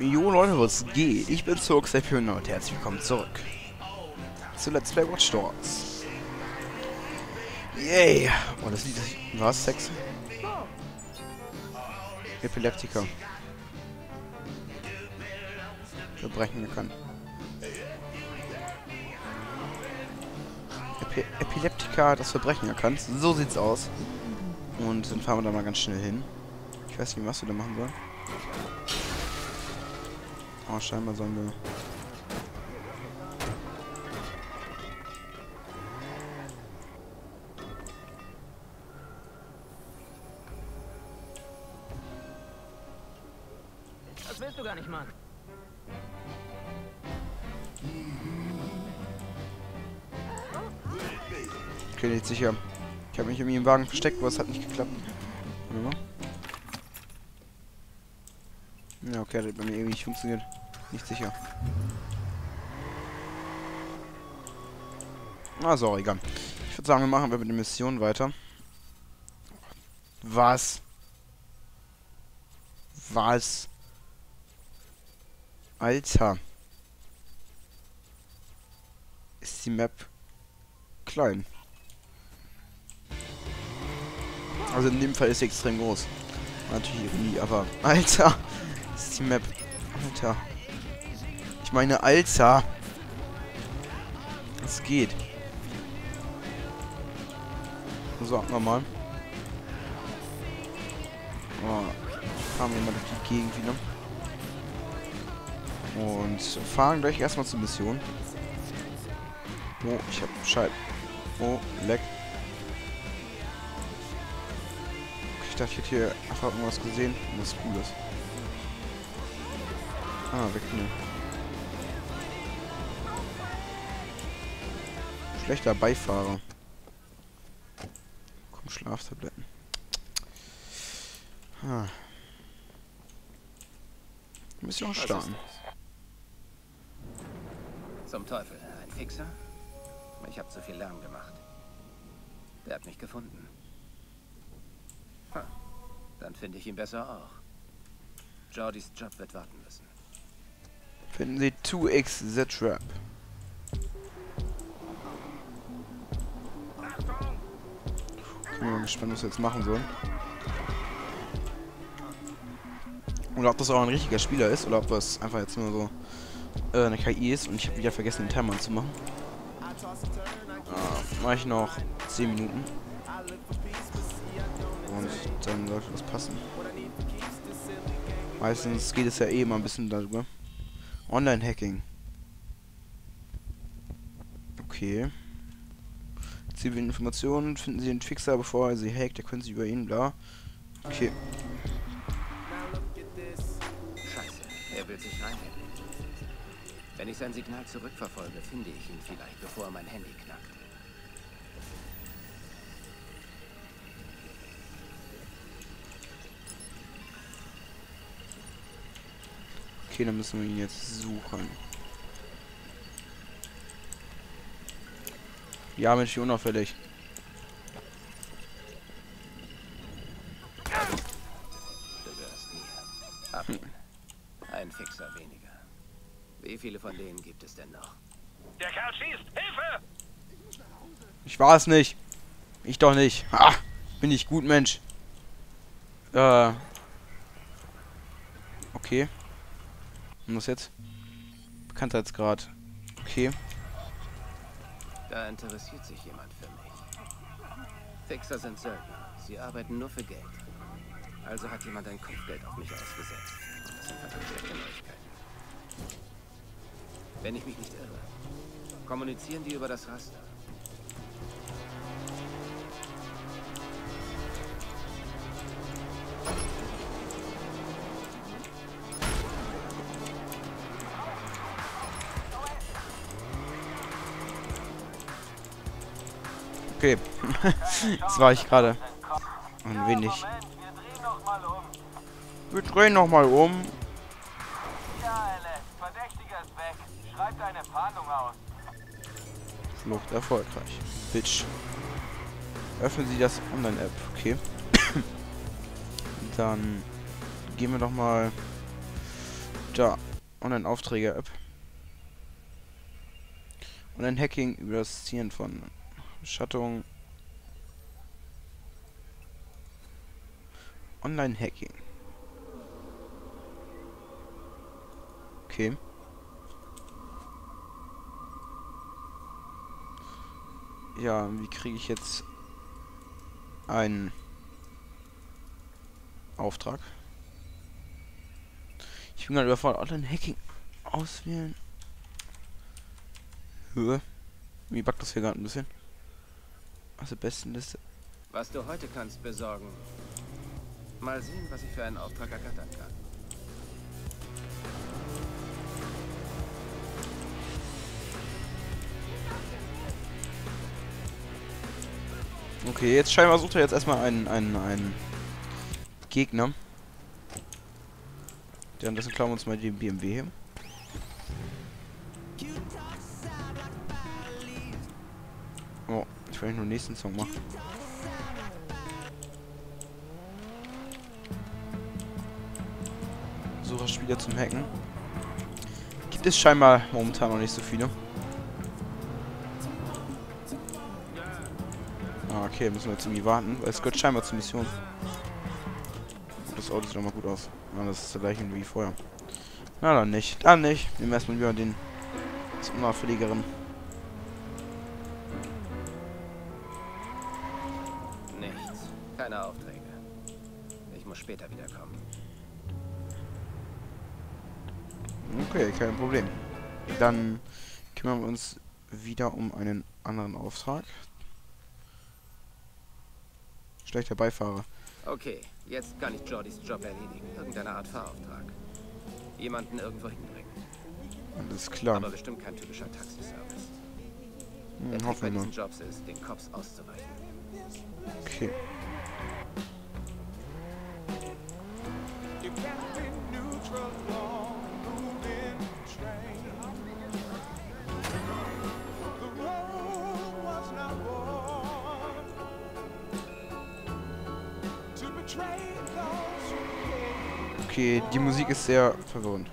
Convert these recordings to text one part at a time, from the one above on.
Jo Leute, was geht? Ich bin Zurx und herzlich willkommen zurück zu Let's Play Watch Dogs. Yay! Oh, das Lied. Was? Sex? Epileptiker. Verbrechen kann. Epi Epileptiker das Verbrechen erkannt. So sieht's aus. Und dann fahren wir da mal ganz schnell hin. Ich weiß nicht, was wir da machen sollen. Oh, scheinbar sollen wir... Das willst du gar nicht, Mann. Okay, nicht sicher. Ich habe mich irgendwie im Wagen versteckt, aber es hat nicht geklappt. Ja, okay, das hat bei mir irgendwie nicht funktioniert. Nicht sicher. Also, egal. Ich würde sagen, wir machen mit der Mission weiter. Was? Was? Alter. Ist die Map klein? Also in dem Fall ist sie extrem groß. Natürlich Ironie, aber... Alter! ist die Map. Alter. Ich meine, Alter. Es geht. So, nochmal. Oh, fahren wir mal durch die Gegend wieder. Und fahren gleich erstmal zur Mission. Oh, ich hab Scheibe. Oh, leck. Ich dachte, ich hätte hier einfach irgendwas gesehen, was cool ist. Ah, weg. Schlechter Beifahrer. Komm, Schlaftabletten. Ah. Mission starten. Zum Teufel, ein Fixer? Ich habe zu viel Lärm gemacht. Der hat mich gefunden. Ha, dann finde ich ihn besser auch. Jordys Job wird warten müssen. Finden Sie 2x The Trap. Bin mal gespannt, was wir jetzt machen sollen. Oder ob das auch ein richtiger Spieler ist, oder ob das einfach jetzt nur so äh, eine KI ist und ich habe wieder vergessen, den Timer anzumachen. Ah, mache ich noch 10 Minuten. Und dann sollte das passen. Meistens geht es ja eh immer ein bisschen darüber. Online-Hacking. Okay. Zivile Informationen. Finden Sie den Fixer, bevor er sie hackt. Da können Sie über ihn, bla. Okay. Scheiße, er will sich reinhacken. Wenn ich sein Signal zurückverfolge, finde ich ihn vielleicht, bevor er mein Handy knackt. Okay, dann müssen wir ihn jetzt suchen. Ja, Mensch, wie unauffällig. Ihn. Ein Fixer weniger. Wie viele von denen gibt es denn noch? Der Kerl schießt! Hilfe! Ich war es nicht. Ich doch nicht. Ha! Bin ich gut, Mensch. Äh. Okay. Und was jetzt? Bekanntheitsgrad. Okay. Da interessiert sich jemand für mich. Fixer sind Söldner. Sie arbeiten nur für Geld. Also hat jemand ein Kopfgeld auf mich ausgesetzt. Das sind versteckte Neuigkeiten. Wenn ich mich nicht irre, kommunizieren die über das Raster. Okay. Jetzt war ich gerade ein wenig. Wir drehen nochmal um. Flucht erfolgreich. Bitch. Öffnen Sie das Online-App. Okay. Dann gehen wir doch mal Da. Online-Aufträge-App. Und ein Hacking über das Ziehen von Schattung. Online-Hacking. Okay. Ja, wie kriege ich jetzt einen Auftrag? Ich bin gerade überfordert. Online-Hacking auswählen. Höhe. Wie backt das hier gerade ein bisschen? Also besten Liste. Was du heute kannst besorgen. Mal sehen, was ich für einen Auftrag ergattern kann. Okay, jetzt scheinbar sucht er jetzt erstmal einen, einen, einen Gegner. Währenddessen klauen wir uns mal den BMW ich will nur nächsten Song machen. Sucherspieler zum Hacken. Gibt es scheinbar momentan noch nicht so viele. Ah, okay, müssen wir jetzt irgendwie warten, weil es gehört scheinbar zur Mission. Das Auto sieht doch mal gut aus. Ah, das ist der gleiche wie vorher. Na dann nicht. Dann nicht. Nehmen wir erstmal wieder den das unauffälligeren. Später wiederkommen. Okay, kein Problem. Dann kümmern wir uns wieder um einen anderen Auftrag. Schlechter Beifahrer. Okay, jetzt kann ich Jordys Job erledigen. Irgendeine Art Fahrauftrag. Jemanden irgendwo hinbringen. Alles klar. Aber bestimmt kein typischer Taxiservice. Hm, hoffen wir diesen Jobs ist, den Cops auszuweichen. Okay. Okay, die Musik ist sehr verwirrend.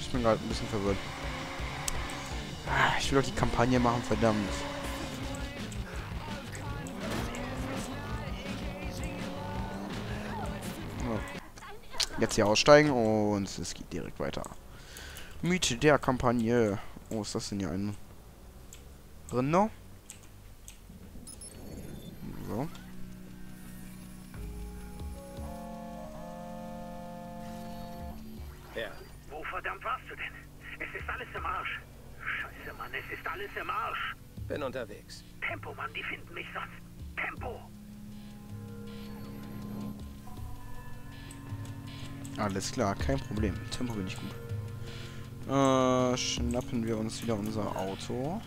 Ich bin gerade ein bisschen verwirrt. Ah, Ich will doch die Kampagne machen, verdammt. Jetzt hier aussteigen und es geht direkt weiter. Miete der Kampagne. Oh, ist das denn hier ein Renault? Ja. Wo verdammt warst du denn? Es ist alles im Arsch. Scheiße, Mann, es ist alles im Arsch. Bin unterwegs. Tempo, Mann, die finden mich sonst. Tempo. Alles klar, kein Problem. Tempo bin ich gut. Äh, schnappen wir uns wieder unser Auto.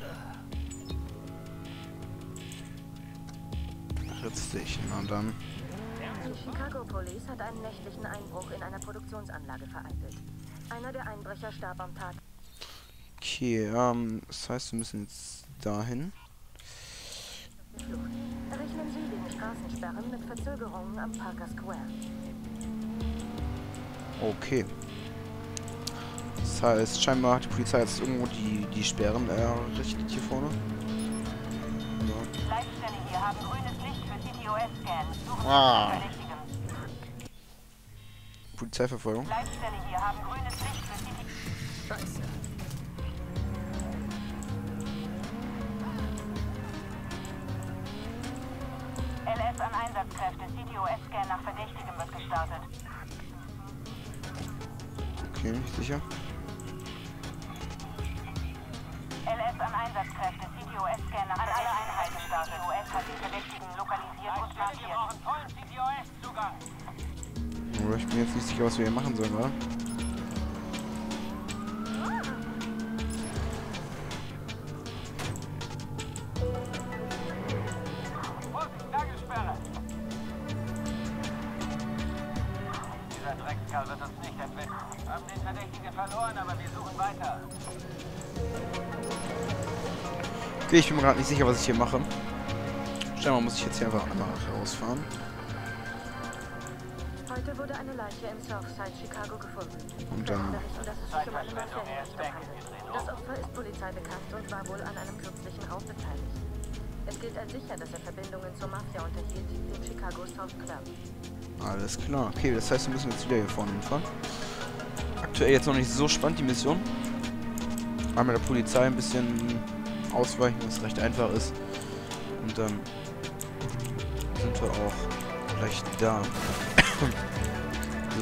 Ritz dich, na dann. Die Chicago Police hat einen nächtlichen Einbruch in einer Produktionsanlage vereitelt. Einer der Einbrecher starb am Tag. Okay, ähm, das heißt, wir müssen jetzt dahin. Rechnen Sie wegen Straßensperren mit Verzögerungen am Parker Square. Okay. Das heißt, scheinbar hat die Polizei jetzt irgendwo die, die Sperren errichtet hier vorne. Leitstelle hier haben grünes Licht für CTOS-Scan. Ah. Sie Verdächtigen. Polizeiverfolgung. Leitstelle hier haben grünes Licht für CTOS. Scheiße. LS an Einsatzkräfte. CTOS-Scan nach Verdächtigem wird gestartet. Okay, nicht sicher. LS an Einsatzkräfte. CTOS-Scan nach An alle Einheiten gestartet. CTOS hat den Verdächtigen lokalisiert und markiert. Aber ich bin jetzt nicht sicher, was wir hier machen sollen, oder? Vorsicht, Nagelsperre! Dieser Dreckskerl wird uns nicht entwenden. Haben den Verdächtigen verloren, aber wir suchen weiter. Okay, ich bin mir gerade nicht sicher, was ich hier mache. Scheinbar muss ich jetzt hier einfach einmal rausfahren. Wurde eine Leiche in Southside, Chicago gefunden. Und dann-. Das Opfer ist Polizei bekannt und war wohl an einem kürzlichen Raub beteiligt. Es gilt als sicher, dass er Verbindungen zur Mafia unterhielt, dem Chicago South Club. Alles klar. Okay, das heißt, wir müssen jetzt wieder hier vorne hinfahren. Aktuell jetzt noch nicht so spannend, die Mission. Einmal der Polizei ein bisschen ausweichen, was recht einfach ist. Und dann sind wir auch gleich da.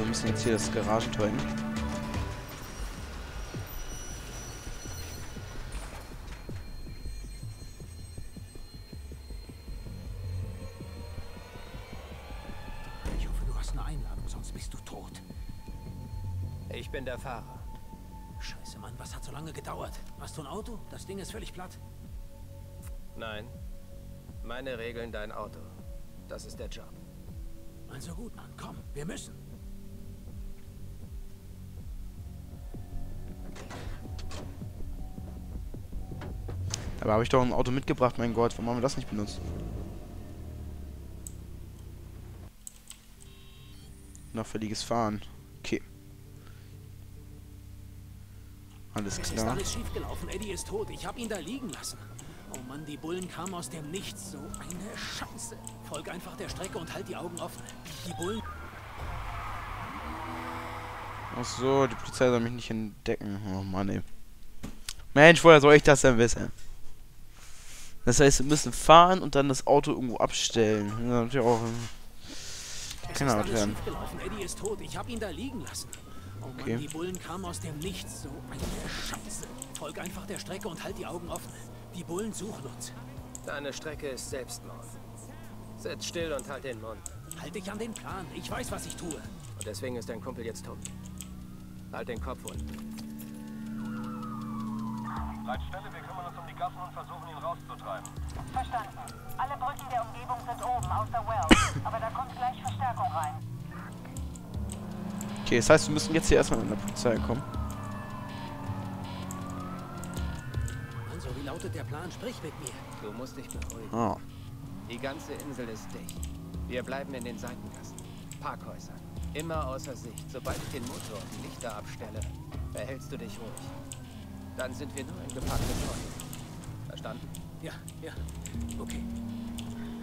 Wir müssen jetzt hier das Garagentor hin. Ich hoffe, du hast eine Einladung, sonst bist du tot. Ich bin der Fahrer. Scheiße, Mann, was hat so lange gedauert? Hast du ein Auto? Das Ding ist völlig platt. Nein. Meine Regeln, dein Auto. Das ist der Job. Also gut, Mann, komm, wir müssen. Aber habe ich doch ein Auto mitgebracht, mein Gott. Warum haben wir das nicht benutzt? Nachfälliges Fahren. Okay. Alles Es ist klar. alles schiefgelaufen. Eddie ist tot. Ich habe ihn da liegen lassen. Oh Mann, die Bullen kamen aus dem Nichts. So eine Scheiße. Folg einfach der Strecke und halt die Augen offen. Die Bullen... Ach so, die Polizei soll mich nicht entdecken. Oh Mann, ey. Mensch, woher soll ich das denn wissen? Das heißt, wir müssen fahren und dann das Auto irgendwo abstellen. Das ist natürlich auch... ähm, ist werden. schiefgelaufen. Eddie ist tot. Ich habe ihn da liegen lassen. Oh Mann, Okay. die Bullen kamen aus dem Nichts. So eine Scheiße. Folg einfach der Strecke und halt die Augen offen. Die Bullen suchen uns. Deine Strecke ist Selbstmord. Sitz still und halt den Mund. Halt dich an den Plan. Ich weiß, was ich tue. Und deswegen ist dein Kumpel jetzt tot. Halt den Kopf unten. Leitstelle, wir kümmern uns um die Gassen und versuchen ihn rauszutreiben. Verstanden. Alle Brücken der Umgebung sind oben, außer Wells. Aber da kommt gleich Verstärkung rein. Okay, das heißt, wir müssen jetzt hier erstmal mit der Polizei kommen. Also, wie lautet der Plan? Sprich mit mir. Du musst dich beruhigen. Ah. Die ganze Insel ist dicht. Wir bleiben in den Seitengassen. Parkhäusern. Immer außer Sicht. Sobald ich den Motor und die Lichter abstelle, verhältst du dich ruhig. Dann sind wir nur in geparktem Feuer. Verstanden? Ja, ja. Okay.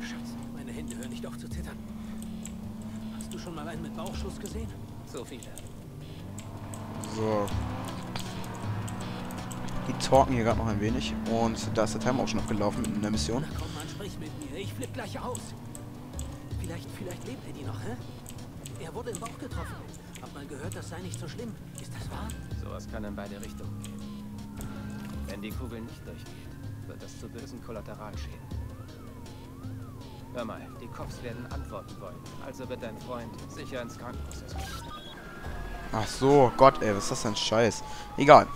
Scheiße, meine Hände hören nicht auf zu zittern. Hast du schon mal einen mit Bauchschuss gesehen? So viele. So. Die talken hier gerade noch ein wenig. Und da ist der Timer auch schon abgelaufen mit der Mission. Na komm, Mann, sprich mit mir. Ich flipp gleich aus. Vielleicht, vielleicht lebt Eddie noch, hä? Er wurde im Bauch getroffen. Hab mal gehört, das sei nicht so schlimm. Ist das wahr? Sowas kann in beide Richtungen gehen. Wenn die Kugel nicht durchgeht, wird das zu bösen Kollateralschäden. Hör mal, die Cops werden antworten wollen. Also wird dein Freund sicher ins Krankenhaus eskortiert. Ach so, Gott, ey, was ist das denn Scheiß? Egal.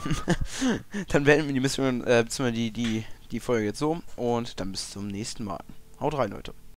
dann beenden wir die Mission, äh, beziehungsweise die, die, die Folge jetzt so. Und dann bis zum nächsten Mal. Haut rein, Leute.